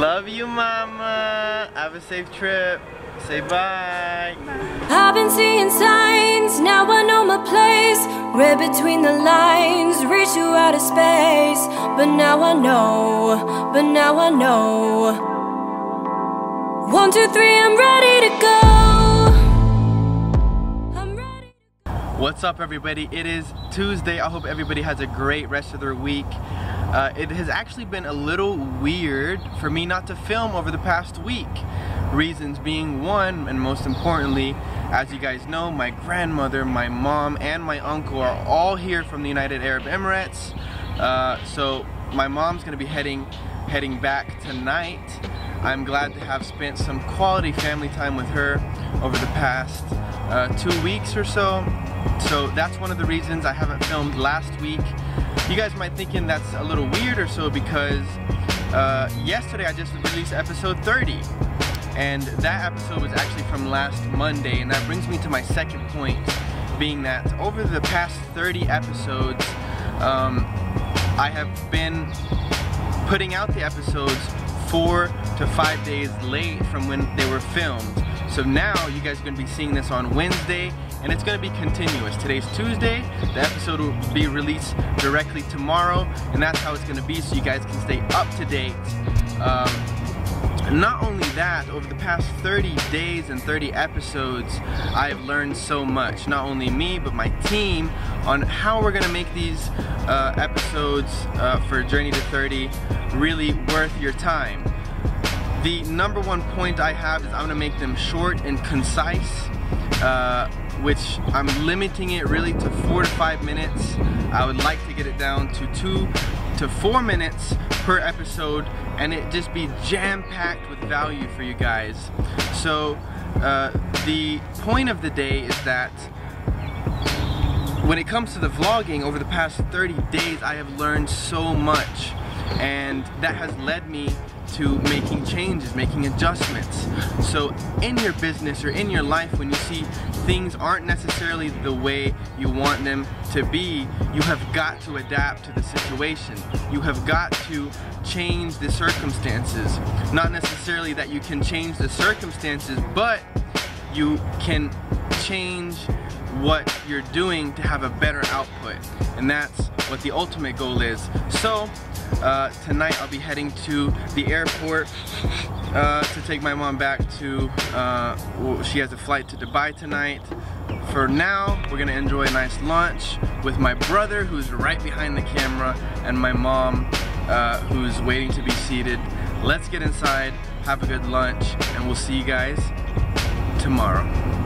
Love you, mama. Have a safe trip. Say bye. I've been seeing signs, now I know my place. Read between the lines, reach you out of space. But now I know, but now I know. One, two, three, I'm ready to go. I'm ready. What's up, everybody? It is Tuesday. I hope everybody has a great rest of their week. Uh, it has actually been a little weird for me not to film over the past week. Reasons being one, and most importantly, as you guys know, my grandmother, my mom, and my uncle are all here from the United Arab Emirates. Uh, so my mom's gonna be heading heading back tonight. I'm glad to have spent some quality family time with her over the past uh, two weeks or so. So that's one of the reasons I haven't filmed last week. You guys might thinking that's a little weird or so because uh, yesterday I just released episode 30 and that episode was actually from last Monday and that brings me to my second point being that over the past 30 episodes um, I have been putting out the episodes four to five days late from when they were filmed. So now you guys are going to be seeing this on Wednesday and it's to be continuous. Today's Tuesday, the episode will be released directly tomorrow and that's how it's to be so you guys can stay up to date. Um, not only that, over the past 30 days and 30 episodes, I've learned so much. Not only me, but my team on how we're gonna make these uh, episodes uh, for Journey to 30 really worth your time. The number one point I have is I'm gonna make them short and concise. Uh, which I'm limiting it really to four to five minutes. I would like to get it down to two to four minutes per episode and it just be jam-packed with value for you guys. So uh, the point of the day is that when it comes to the vlogging over the past 30 days I have learned so much and that has led me to making changes, making adjustments. So in your business or in your life when you see things aren't necessarily the way you want them to be, you have got to adapt to the situation. You have got to change the circumstances. Not necessarily that you can change the circumstances, but you can change what you're doing to have a better output. And that's what the ultimate goal is. So uh, tonight I'll be heading to the airport uh, to take my mom back to, uh, she has a flight to Dubai tonight. For now, we're gonna enjoy a nice lunch with my brother who's right behind the camera and my mom uh, who's waiting to be seated. Let's get inside, have a good lunch, and we'll see you guys tomorrow.